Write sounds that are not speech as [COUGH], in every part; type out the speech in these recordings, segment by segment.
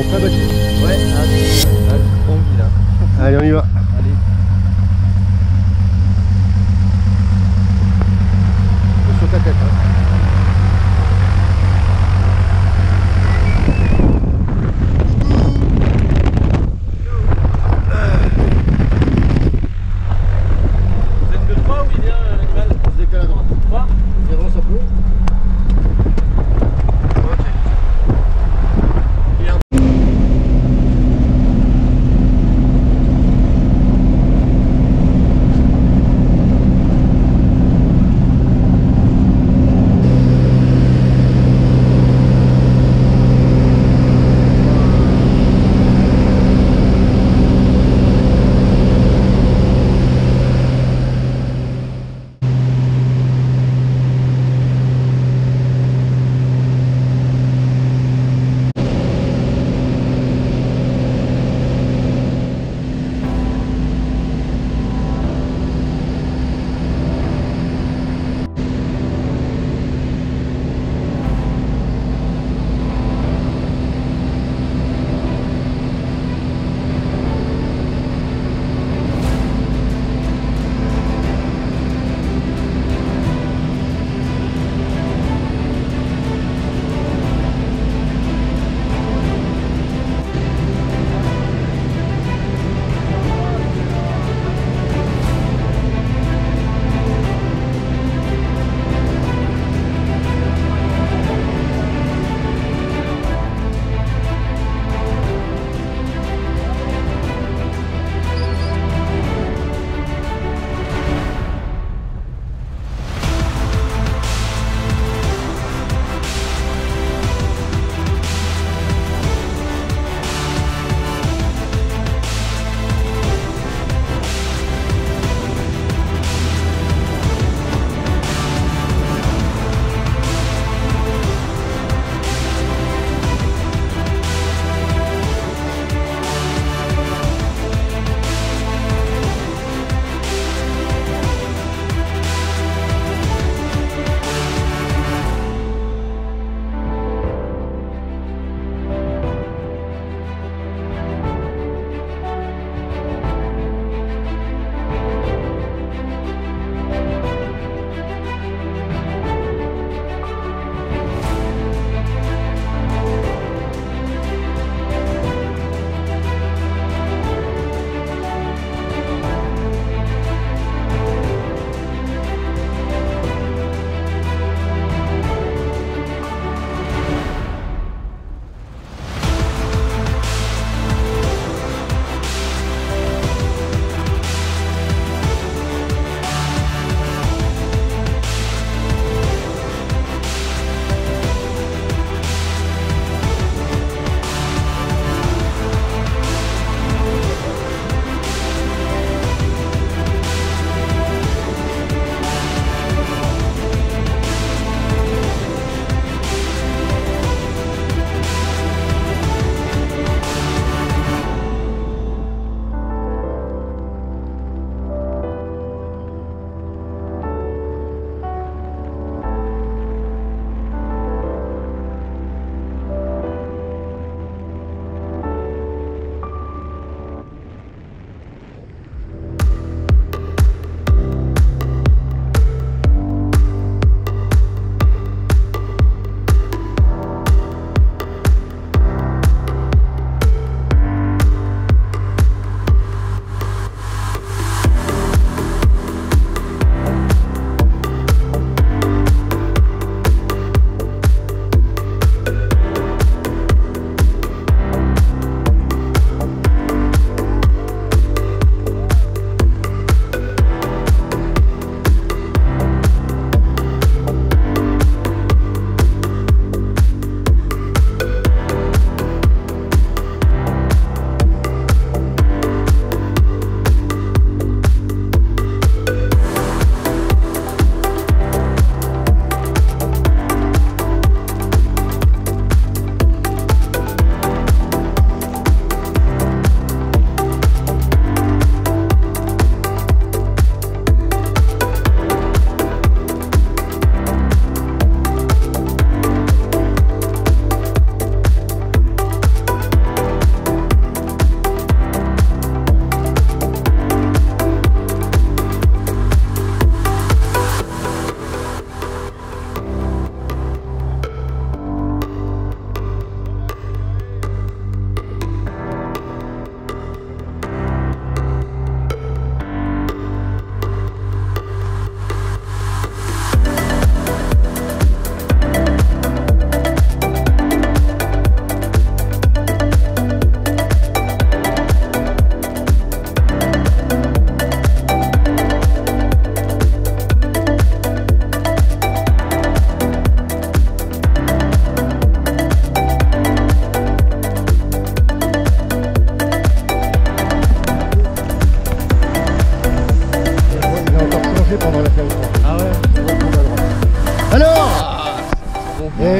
Bon, prêt, Baptiste Ouais, allez, allez, on vit là. Allez, on y va.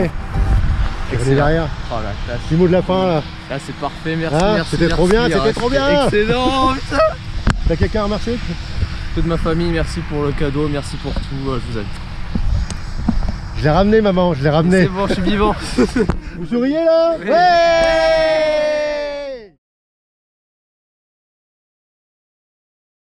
Est Excellent. derrière. Oh la classe. Mot de la fin là. Là c'est parfait, merci, Ah, merci. c'était trop bien, c'était trop bien. Excellent, putain. [LAUGHS] T'as quelqu'un à remercier Toute ma famille, merci pour le cadeau, merci pour tout, euh, je vous aime. Je l'ai ramené maman, je l'ai ramené. C'est bon, je suis vivant. [LAUGHS] Vous souriez là. Ouais